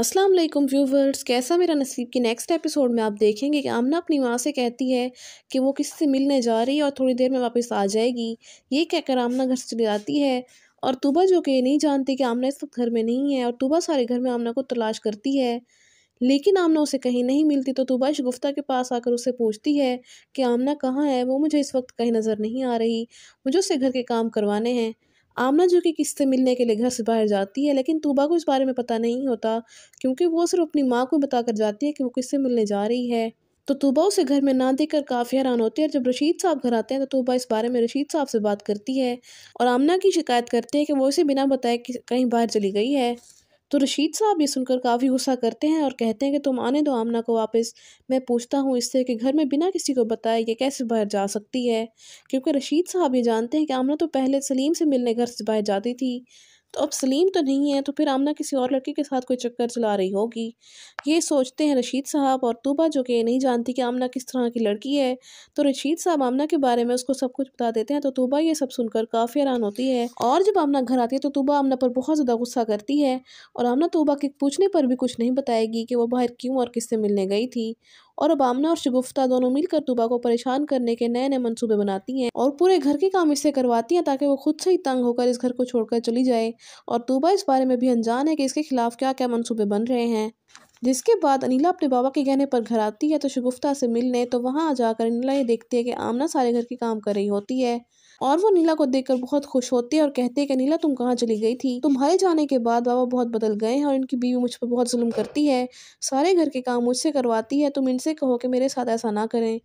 अस्सलाम वालेकुम व्यूवर्स, कैसा मेरा नसीब की नेक्स्ट एपिसोड में आप देखेंगे कि आमना अपनी माँ से कहती है कि वो किससे मिलने जा रही है और थोड़ी देर में वापस आ जाएगी। ये कहकर आमना घर से चली जाती है और तुबा जो कि नहीं जानती कि आमना इस वक्त घर में नहीं है और तुबा सारे घर में आमना को तलाश करती है, लेकिन आमना उसे कहीं नहीं मिलती तो तुबा शगुफ्ता के पास आकर उसे पूछती है कि आमना कहाँ है? वो मुझे इस वक्त कहीं नज़र नहीं आ रही। मुझे उससे घर के काम करवाने हैं। आमना जो कि किससे मिलने के लिए घर से बाहर जाती है, लेकिन तूबा को इस बारे में पता नहीं होता, क्योंकि वो सिर्फ़ अपनी माँ को बताकर जाती है कि वो किससे मिलने जा रही है। तो तूबा उसे घर में ना देखकर काफ़ी हैरान होती है, और जब रशीद साहब घर आते हैं तो तूबा इस बारे में रशीद साहब से बात करती है, और आमना की शिकायत करते हैं कि वो इसे बिना बताए कि कहीं बाहर चली गई है। तो रशीद साहब ये सुनकर काफ़ी गुस्सा करते हैं और कहते हैं कि तुम आने दो आमना को वापस। मैं पूछता हूँ इससे कि घर में बिना किसी को बताए ये कैसे बाहर जा सकती है? क्योंकि रशीद साहब ये जानते हैं कि आमना तो पहले सलीम से मिलने घर से बाहर जाती थी। तो अब सलीम तो नहीं है तो फिर आमना किसी और लड़के के साथ कोई चक्कर चला रही होगी। ये सोचते हैं रशीद साहब और तूबा, जो कि नहीं जानती कि आमना किस तरह की लड़की है। तो रशीद साहब आमना के बारे में उसको सब कुछ बता देते हैं तो तूबा ये सब सुनकर काफ़ी हैरान होती है। और जब आमना घर आती है तो तूबा आमना पर बहुत ज़्यादा गुस्सा करती है और आमना तूबा के पूछने पर भी कुछ नहीं बताएगी कि वो बाहर क्यों और किससे मिलने गई थी। और अब आमना और शगुफ्ता दोनों मिलकर तुबा को परेशान करने के नए नए मनसूबे बनाती हैं और पूरे घर के काम इससे करवाती हैं ताकि वो खुद से ही तंग होकर इस घर को छोड़कर चली जाए। और तुबा इस बारे में भी अनजान है कि इसके खिलाफ क्या क्या मनसूबे बन रहे हैं। जिसके बाद अनिला अपने बाबा के कहने पर घर आती है तो शगुफ्ता से मिलने तो वहाँ जाकर अनिला ये देखती है कि आमना सारे घर के काम कर रही होती है। और वो नीला को देखकर बहुत खुश होते और कहते कि, नीला, तुम कहाँ चली गई थी? तुम्हारे जाने के बाद बाबा बहुत बदल गए हैं और इनकी बीवी मुझ पर बहुत जुल्म करती है। सारे घर के काम मुझसे करवाती है। तुम इनसे कहो कि मेरे साथ ऐसा ना करें।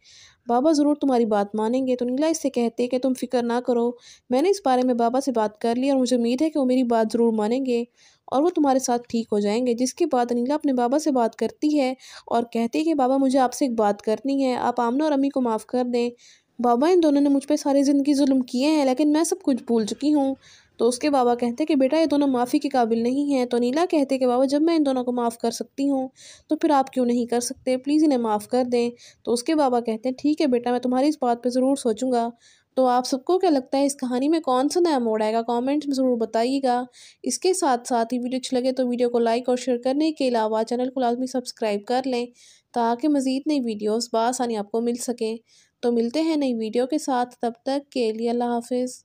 बाबा ज़रूर तुम्हारी बात मानेंगे। तो नीला इससे कहते कि, तुम फ़िक्र ना करो। मैंने इस बारे में बाबा से बात कर ली और मुझे उम्मीद है कि वो मेरी बात ज़रूर मानेंगे और वो तुम्हारे साथ ठीक हो जाएँगे। जिसके बाद अनिला अपने बाबा से बात करती है और कहती है कि, बाबा, मुझे आपसे एक बात करनी है। आप आमना और अम्मी को माफ़ कर दें। बाबा, इन दोनों ने मुझ पर सारी ज़िंदगी जुल्म किए हैं, लेकिन मैं सब कुछ भूल चुकी हूँ। तो उसके बाबा कहते कि, बेटा, ये दोनों माफ़ी के काबिल नहीं हैं। तो नीला कहते कि, बाबा, जब मैं इन दोनों को माफ़ कर सकती हूँ तो फिर आप क्यों नहीं कर सकते? प्लीज़ इन्हें माफ़ कर दें। तो उसके बाबा कहते हैं, ठीक है बेटा, मैं तुम्हारी इस बात पर ज़रूर सोचूँगा। तो आप सबको क्या लगता है, इस कहानी में कौन सा नया मोड़ आएगा? कमेंट्स में ज़रूर बताइएगा। इसके साथ साथ ही वीडियो अच्छी लगे तो वीडियो को लाइक और शेयर करने के अलावा चैनल को लाजमी सब्सक्राइब कर लें, ताकि मज़ीद नई वीडियोस बासानी आपको मिल सकें। तो मिलते हैं नई वीडियो के साथ, तब तक के लिए अल्लाह हाफिज़।